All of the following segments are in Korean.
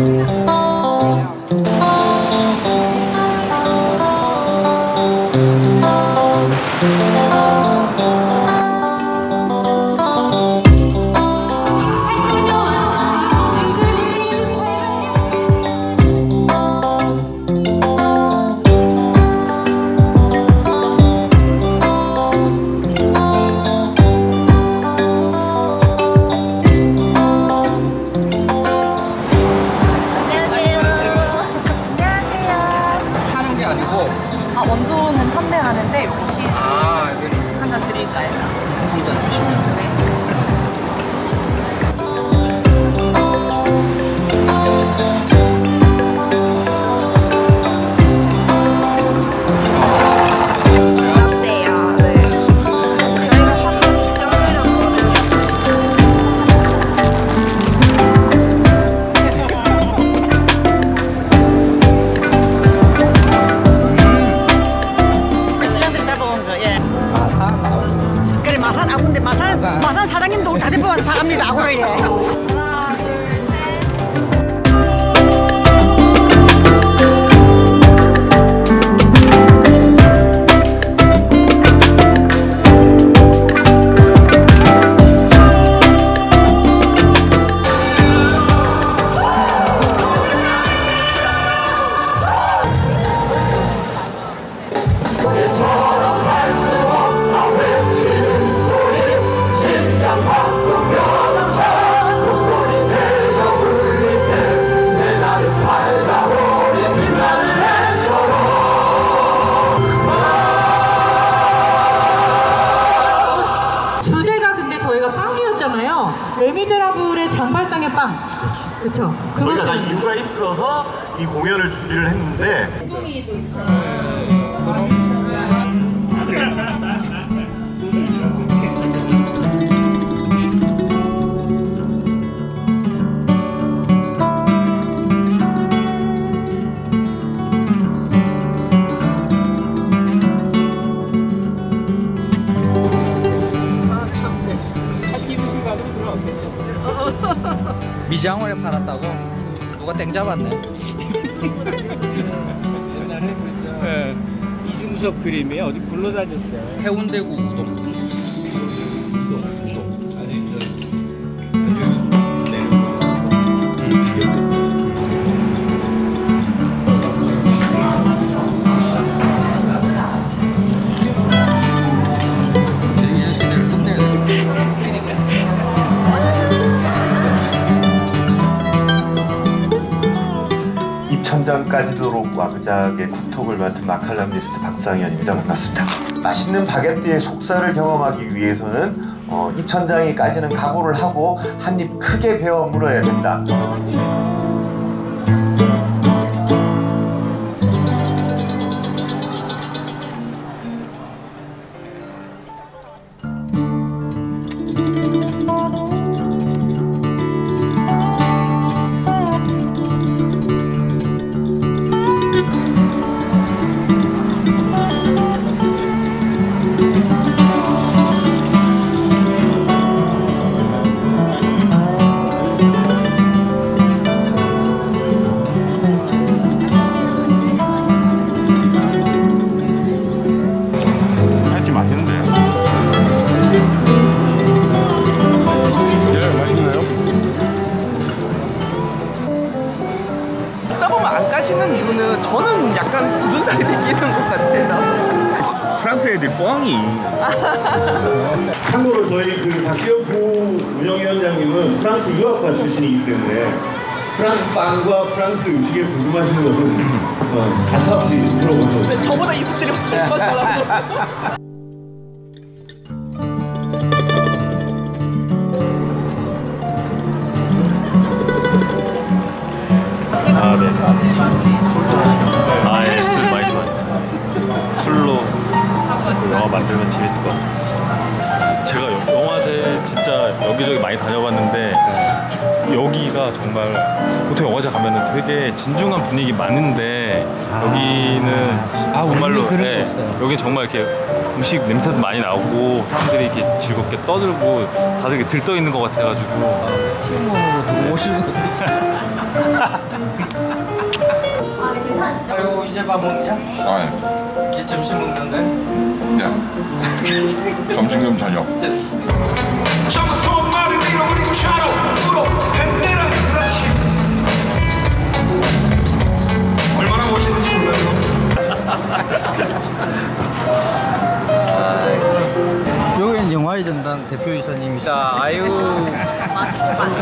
하 아 원두는 판매하는데 혹시 아 여기 한잔 드릴까요? 한 잔 주시면 네. 어 마산, 사장님도 우리 다 데리고 와서 사갑니다, 아구를, 예. 그렇죠. 저희가 다 이유가 있어서 이 공연을 준비를 했는데 미장원에 팔았다고? 누가 땡 잡았네. 이중섭 그림이 어디 굴러다닐 때 해운대구 우동 까지도 와그작의 국톡을 맡은 마칼람니스트 박상현입니다. 반갑습니다. 맛있는 바게트의 속살을 경험하기 위해서는 어, 입천장이 까지는 각오를 하고 한 입 크게 베어 물어야 된다. 같아요. 프랑스 애들 뻥이. 참고로 저희 그 박지혁 부 운영위원장님은 프랑스 유학파 출신이기 때문에 프랑스 빵과 프랑스 음식에 궁금하신 것은 어, 가차 없이 들어보셔도 저보다 이분들이 훨씬 더 잘하고. 아, 네. 만들면 재밌을 것 같습니다. 제가 여- 영화제 진짜 여기저기 많이 다녀봤는데 여기가 정말 보통 영화제 가면은 되게 진중한 분위기 많은데 여기는 아, 정말로 없어요. 여기 정말 이렇게 음식 냄새도 많이 나고 사람들이 이렇게 즐겁게 떠들고 다들 이렇게 들떠 있는 것 같아가지고 친구로 들어오시는 것도 아유 이제 밥 먹냐? 아, 이제 점심 먹는데? 예. 점심 겸 저녁. 얼마나 멋있는지 몰라요. 여기는 영화의 전당 아유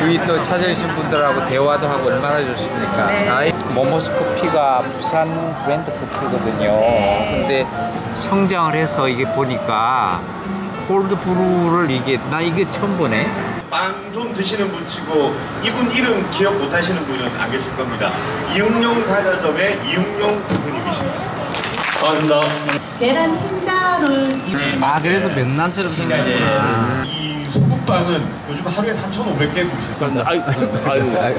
여기 또 찾아주신 분들하고 대화도 하고 얼마나 좋습니까? 네. 아이 모모스 커피가 부산 브랜드 커피거든요. 근데 성장을 해서 이게 보니까 콜드 브루를 이게 나 이게 처음 보네. 빵 좀 드시는 분 치고 이분 이름 기억 못 하시는 분은 안 계실 겁니다. 이응용 과자점의 이응용 대표님이십니다. 감사합니다. 계란 흰자를 아 그래서 명란처럼 생겼구나 이 빵은 요즘 하루에 3,500개 구십니다. 아유, 아유.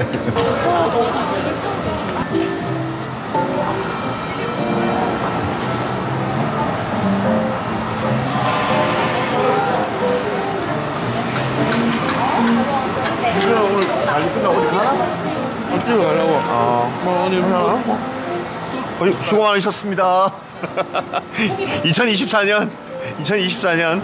오늘 많이 끝나고 어디 가나? 어디로 가려고? 아, 뭐 어디 가나? 수고 많으셨습니다. 2024년 2024년